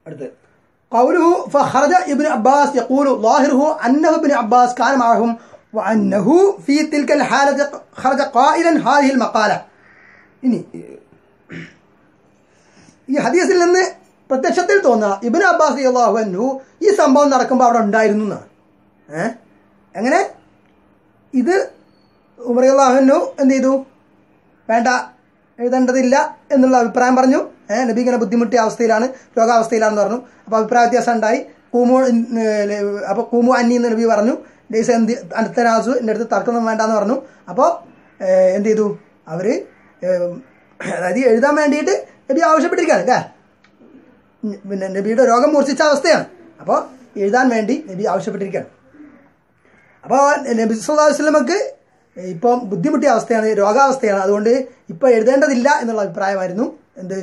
അടുത്ത് قوله فخرج ابن عباس يقول ظاهره أنه ابن عباس كان معهم وأنه في تلك الحالة خرج قائلا هذه المقالة ഇനി ഈ ഹദീസിൽ നിന്ന് പ്രത്യക്ഷത്തിൽ തോന്നുക ഇബിൻ അബ്ബാസ് അള്ളാഹു അൻഹു ഈ സംഭവം നടക്കുമ്പോൾ അവിടെ ഉണ്ടായിരുന്നു എന്നാണ് ഏ എങ്ങനെ ഇത് ഉമർ അള്ളാഹുനു എന്ത് ചെയ്തു വേണ്ട എഴുതേണ്ടതില്ല എന്നുള്ള അഭിപ്രായം പറഞ്ഞു ഏഹ് നബി ഇങ്ങനെ ബുദ്ധിമുട്ടിയ അവസ്ഥയിലാണ് രോഗാവസ്ഥയിലാണെന്ന് പറഞ്ഞു. അപ്പോൾ അഭിപ്രായ വ്യത്യാസം ഉണ്ടായി. കൂമു അപ്പോൾ കൂമു അന്നി എന്ന് നബി പറഞ്ഞു. ലൈസ് എന്ത് അടുത്ത രാജു എന്റെ അടുത്ത് തർക്കൊന്നും വേണ്ടാന്ന് പറഞ്ഞു. അപ്പോൾ എന്ത് ചെയ്തു? അവർ അതായത് എഴുതാൻ വേണ്ടിയിട്ട് നബി ആവശ്യപ്പെട്ടിരിക്കുകയാണ് അല്ലേ പിന്നെ നബിയുടെ രോഗം മൂർച്ഛിച്ച അവസ്ഥയാണ്. അപ്പോൾ എഴുതാൻ വേണ്ടി നബി ആവശ്യപ്പെട്ടിരിക്കുകയാണ്. അപ്പോൾ നബി സുല്ലാസ്ലമക്ക് ഇപ്പം ബുദ്ധിമുട്ടിയ അവസ്ഥയാണ് രോഗാവസ്ഥയാണ്. അതുകൊണ്ട് ഇപ്പോൾ എഴുതേണ്ടതില്ല എന്നുള്ള അഭിപ്രായമായിരുന്നു. എന്ത്?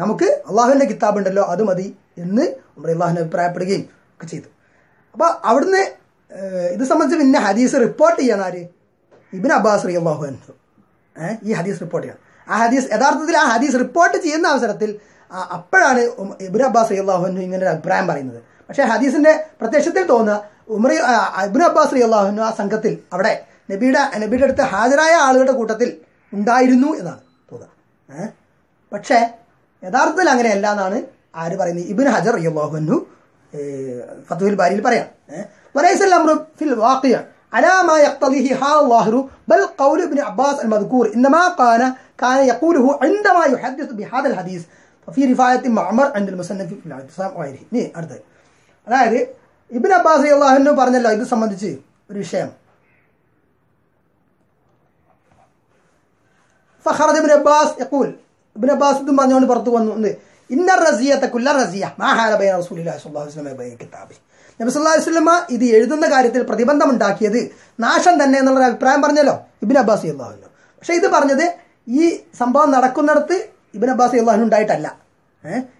നമുക്ക് അള്ളാഹുവിന്റെ കിതാബ് ഉണ്ടല്ലോ അത് മതി എന്ന് അള്ളാഹുവിനെ അഭിപ്രായപ്പെടുകയും ഒക്കെ ചെയ്തു. അപ്പോൾ അവിടുന്ന് ഇത് സംബന്ധിച്ച് പിന്നെ ഹദീസ് റിപ്പോർട്ട് ചെയ്യാൻ ആര്? ഇബിൻ അബ്ബാസ് റി അള്ളാഹു അൻഹു ഈ ഹദീസ് റിപ്പോർട്ട് ചെയ്യണം. ആ ഹദീസ് യഥാർത്ഥത്തിൽ ആ ഹദീസ് റിപ്പോർട്ട് ചെയ്യുന്ന അവസരത്തിൽ അപ്പോഴാണ് ഇബിൻ അബ്ബാസ് റി അള്ളാഹു അൻഹു ഇങ്ങനെ ഒരു അഭിപ്രായം പറയുന്നത്. പക്ഷേ ഹദീസിന്റെ പ്രത്യക്ഷത്തിൽ തോന്നുക ഉമർ ഇബിൻ അബ്ബാസ് റി അള്ളാഹു അൻഹു ആ സംഘത്തിൽ അവിടെ നബിയുടെ നബിയുടെ അടുത്ത് ഹാജരായ ആളുകളുടെ കൂട്ടത്തിൽ ഉണ്ടായിരുന്നു എന്നാണ് തോന്നുക. പക്ഷേ യഥാർത്ഥത്തിൽ അങ്ങനെയല്ല എന്നാണ് ആര് പറയുന്നത് ഇബിൻ ഹജർ റി അള്ളാഹു അൻഹു ഫത്തുൽ ബാരിയിൽ പറയാം ഏഹ്? وليس الأمر في الواقع على ما يقتضيه هذا الظاهر بل قول ابن عباس المذكور إنما كان كان يقوله عندما يحدث بهذا الحديث ففي رفاية معمر عند المصنف في الاعتصام وغيره നീ അടുത്ത് അതായത് ഇബിൻ അബ്ബാസ് അള്ളാഹുനു പറഞ്ഞല്ലോ ഇത് സംബന്ധിച്ച് ഒരു വിഷയം فخرج ابن عباس يقول ഇബിന് അബ്ബാസ് ഇതും പറഞ്ഞുകൊണ്ട് പുറത്ത് വന്നു. എന്ന് ഇന്ന റസിയത്തെ കുല്ല റസിയ. മാഹാല ബൈ റസൂലി സുല്ലാസ്ലമെ ബൈ കിതാബി. നബിസ്വല്ലാസ്ലമ ഇത് എഴുതുന്ന കാര്യത്തിൽ പ്രതിബന്ധമുണ്ടാക്കിയത് നാശം തന്നെ എന്നുള്ള അഭിപ്രായം പറഞ്ഞല്ലോ ഇബിൻ അബ്ബാസ് അള്ളാഹുനു പക്ഷേ ഇത് പറഞ്ഞത് ഈ സംഭവം നടക്കുന്നിടത്ത് ഇബിൻ അബ്ബാസ് അള്ളാഹുനു ഉണ്ടായിട്ടല്ല.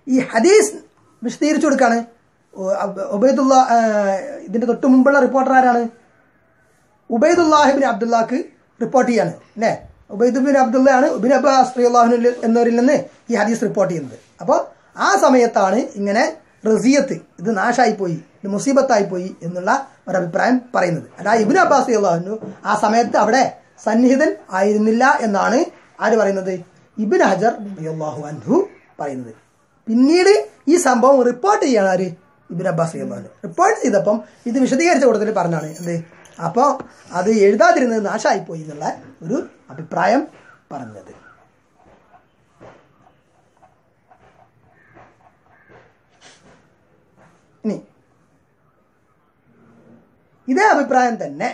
ഈ ഹദീസ് വിശദീകരിച്ചു കൊടുക്കാണ്. ഉബൈദുള്ള ഇതിന്റെ തൊട്ട് മുമ്പുള്ള റിപ്പോർട്ടർ ആരാണ്? ഉബൈദുല്ലാഹിബിൻ അബ്ദുല്ലാക്ക് റിപ്പോർട്ട് ചെയ്യാണ്. അല്ലേ? ഉബൈദുബിൻ അബ്ദുള്ളയാണ്. ഉബിൻ അബ്ബാസ് അള്ളാഹു എന്നവരിൽ നിന്ന് ഈ ഹദീസ് റിപ്പോർട്ട് ചെയ്യുന്നത്. അപ്പോൾ ആ സമയത്താണ് ഇങ്ങനെ റസിയത്ത് ഇത് നാശായിപ്പോയി ഇത് മുസീബത്തായിപ്പോയി എന്നുള്ള ഒരു അഭിപ്രായം പറയുന്നത്. അല്ല ഇബിൻ അബ്ബാസ് അള്ളാഹുനു ആ സമയത്ത് അവിടെ സന്നിഹിതൻ ആയിരുന്നില്ല എന്നാണ് ആര് പറയുന്നത്? ഇബിൻ ഹജർ അള്ളാഹു അൻഹു പറയുന്നത്. പിന്നീട് ഈ സംഭവം റിപ്പോർട്ട് ചെയ്യാണ് ആര്? ഇബിൻ അബ്ബാസ് അള്ളാഹു റിപ്പോർട്ട് ചെയ്തപ്പം ഇത് വിശദീകരിച്ച കൂട്ടത്തിൽ പറഞ്ഞാണ് എന്ത്? അപ്പോൾ അത് എഴുതാതിരുന്നത് നാശമായിപ്പോയി എന്നുള്ള ഒരു അഭിപ്രായം പറഞ്ഞത്. ഇനി ഇതേ അഭിപ്രായം തന്നെ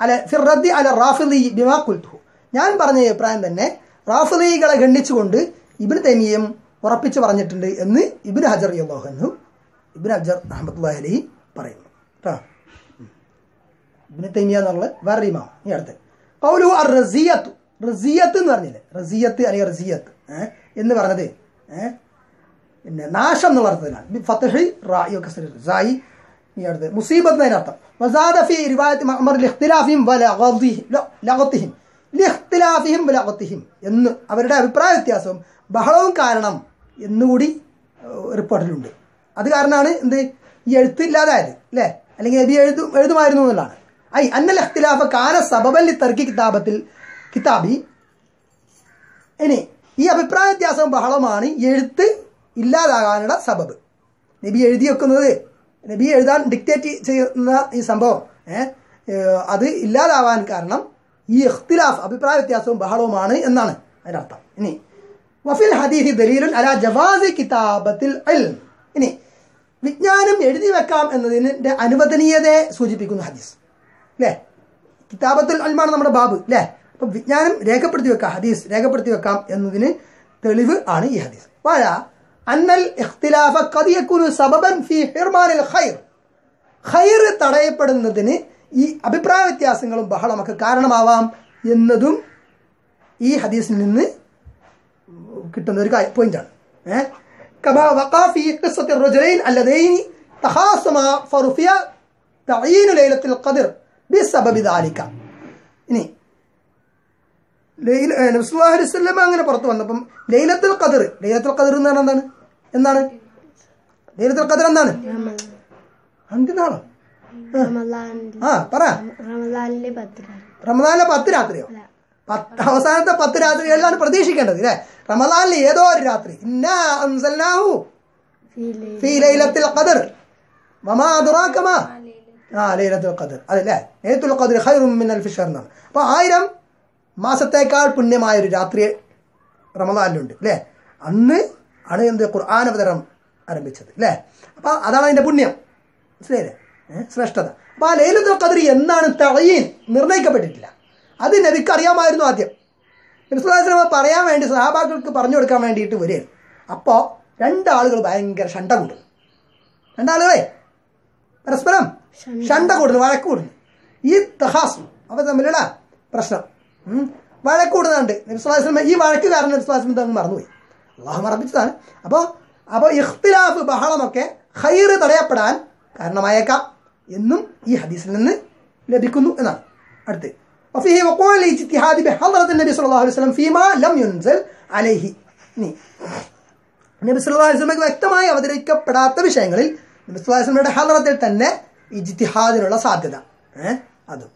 അല അല ബിമാ ഞാൻ പറഞ്ഞ അഭിപ്രായം തന്നെ റാഫുലീകളെ ഖണ്ഡിച്ചുകൊണ്ട് ഇബിന് തെമിയം ഉറപ്പിച്ചു പറഞ്ഞിട്ടുണ്ട് എന്ന് ഇബിന് ഹജർ യല്ലോഹനും ഇബിൻ അബ്ജർ അഹമ്മദ് അലി പറയുന്നു. കേട്ടോ ഇബിൻ തൈമിയ എന്നുള്ള വേറെ ഇമാം. ഈ അടുത്ത്. കൗലു റസിയത്ത് റസിയത്ത് എന്ന് പറഞ്ഞില്ലേ? റസിയത്ത് അല്ലെങ്കിൽ റസിയത്ത്. എന്ന് പറഞ്ഞത് പിന്നെ നാശം എന്നുള്ള അർത്ഥത്തിലാണ്. ഫത്തഹി റായി ഒക്കെ സായി ഈ അടുത്ത്. മുസീബത്ത് എന്നതിനർത്ഥം വസാദ ഫി റിവായത്ത് മഅമർ ലിഖ്തിലാഫിഹിം വലഗദിഹിം ലഗത്തിഹിം ലിഖ്തിലാഫിഹിം വലഗത്തിഹിം എന്ന് അവരുടെ അഭിപ്രായ വ്യത്യാസവും ബഹളവും കാരണം എന്നുകൂടി റിപ്പോർട്ടിലുണ്ട്. അത് കാരണമാണ് എന്ത്? ഈ എഴുത്ത് ഇല്ലാതായത് അല്ലേ? അല്ലെങ്കിൽ നബി എഴുതു എഴുതുമായിരുന്നു എന്നുള്ളതാണ്. ഐ അന്നൽ അഖ്തിലാഫ കാന സബബല്ലി തർക്കി കിതാബത്തിൽ കിതാബി. ഇനി ഈ അഭിപ്രായ വ്യത്യാസം ബഹളമാണ് എഴുത്ത് ഇല്ലാതാകാനുള്ള സബബ്. നബി എഴുതി വെക്കുന്നത് നബി എഴുതാൻ ഡിക്റ്റേറ്റ് ചെയ്യുന്ന ഈ സംഭവം അത് ഇല്ലാതാവാൻ കാരണം ഈ ഇഖ്തിലാഫ് അഭിപ്രായ വ്യത്യാസവും ബഹളവുമാണ് എന്നാണ് അതിനർത്ഥം. ഇനി വഫിൽ ഹദീഹി ദലീലുൻ അല ജവാസി കിതാബത്തിൽ ഇൽം. ഇനി വിജ്ഞാനം എഴുതി വെക്കാം എന്നതിന്റെ അനുവദനീയതയെ സൂചിപ്പിക്കുന്നു ഹദീസ്. അല്ലേ കിതാബത്തുൽ അൽമാണ് നമ്മുടെ ബാബ് അല്ലേ അപ്പൊ വിജ്ഞാനം രേഖപ്പെടുത്തി വെക്കാം ഹദീസ് രേഖപ്പെടുത്തി വെക്കാം എന്നതിന് തെളിവ് ആണ് ഈ ഹദീസ്. വാഴ അന്നൽ ഇഖ്തിലാഫ സബബൻ ഫി ഹിർമാനിൽ ഖൈർ. ഖൈർ തടയപ്പെടുന്നതിന് ഈ അഭിപ്രായ വ്യത്യാസങ്ങളും ബഹളമൊക്കെ കാരണമാവാം എന്നതും ഈ ഹദീസിൽ നിന്ന് കിട്ടുന്ന ഒരു പോയിന്റാണ് ഏഹ് كما وقع في قصة الرجلين اللذين تخاصما فرفع تعيين ليلة القدر بسبب ذلك ഇനി ലൈല ഏ, നബി സല്ലല്ലാഹു അലൈഹി വസല്ലം അങ്ങനെ പുറത്ത് വന്നപ്പം ലൈലത്തുൽ ഖദർ ലൈലത്തുൽ ഖദർ എന്ന് പറഞ്ഞാൽ എന്താണ് എന്താണ് ലൈലത്തുൽ ഖദർ എന്താണ് അന്ത്യനാളോ റമദാനിൽ ആ പറ റമദാനിലെ പത്ത് രാത്രി റമദാനിലെ പത്ത് രാത്രിയോ പത്ത് അവസാനത്തെ പത്ത് രാത്രികളിലാണ് പ്രതീക്ഷിക്കേണ്ടത് അല്ലേ റമദാനിലെ ഏതോ ഒരു രാത്രി. അൻസൽനാഹു ഫീ ലൈലത്തുൽ ഖദർ. വമാ അദ്റാക ആ ലൈലത്തുൽ ഖദർ. അതല്ലേ? ലൈലത്തുൽ ഖദർ ഖൈറും മിൻ അൽഫി ഷഹർ എന്നാണ്. അപ്പോൾ ആയിരം മാസത്തേക്കാൾ പുണ്യമായ ഒരു രാത്രി റമദാനിലുണ്ട് അല്ലേ? അന്ന് ആണ് എന്ത്? ഖുർആൻ അവതരണം ആരംഭിച്ചത് അല്ലേ? അപ്പോൾ അതാണ് അതിന്റെ പുണ്യം. മനസ്സിലായില്ലേ? ശ്രേഷ്ഠത. അപ്പോൾ ആ ലൈലത്തുൽ ഖദർ എന്നാണ് തഴയീൻ നിർണയിക്കപ്പെട്ടിട്ടില്ല അത് നബിക്ക് അറിയാമായിരുന്നു ആദ്യം. നബിസ്വലാസ്ലമ പറയാൻ വേണ്ടി സഹാബാക്കൾക്ക് പറഞ്ഞു കൊടുക്കാൻ വേണ്ടിയിട്ട് വരികയാണ് അപ്പോൾ രണ്ടാളുകൾ ഭയങ്കര ഷണ്ട കൂടുന്നു രണ്ടാളുകളെ പരസ്പരം ഷണ്ട കൂടുന്നു വഴക്ക് കൂടുന്നു. ഈ തഹാസും അവർ തമ്മിലുള്ള പ്രശ്നം. വഴക്ക് കൂടുന്നുണ്ട്. നിർസ്വാസം ഈ വഴക്ക് കാരണം നിർസ്വാസം തമ്മിൽ മറന്നുപോയി. അള്ളാഹു മറപ്പിച്ചതാണ്. അപ്പോൾ അപ്പോൾ ഇഖ്തിലാഫ് ബഹളമൊക്കെ ഹൈറ് തടയപ്പെടാൻ കാരണമായേക്കാം എന്നും ഈ ഹദീസിൽ നിന്ന് ലഭിക്കുന്നു എന്നാണ്. അടുത്ത്. وفيه وقوع الاجتهاد بحضرة النبي صلى الله عليه وسلم فيما لم ينزل عليه നീ നബി സല്ലല്ലാഹു അലൈഹി വസല്ലമയ്ക്ക് വ്യക്തമായി അവതരിക്കപ്പെടാത്ത വിഷയങ്ങളിൽ നബി സല്ലല്ലാഹു അലൈഹി വസല്ലമയുടെ ഹലറത്തിൽ തന്നെ ഇജ്തിഹാദിനുള്ള സാധ്യത ഏഹ് അതും